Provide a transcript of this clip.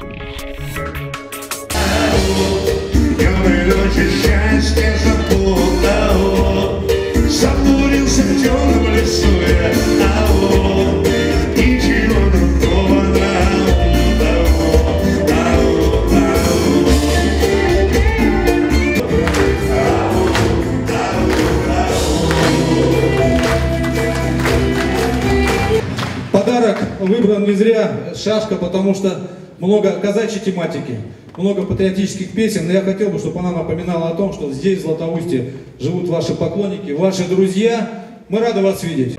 Днем и ночью счастье запутал Заблудился в темном лесу я ау, Ничего другого нам дало ау, ау. Подарок выбран не зря, шашка, потому что много казачьей тематики, много патриотических песен, но я хотел бы, чтобы она напоминала о том, что здесь, в Златоусте, живут ваши поклонники, ваши друзья. Мы рады вас видеть.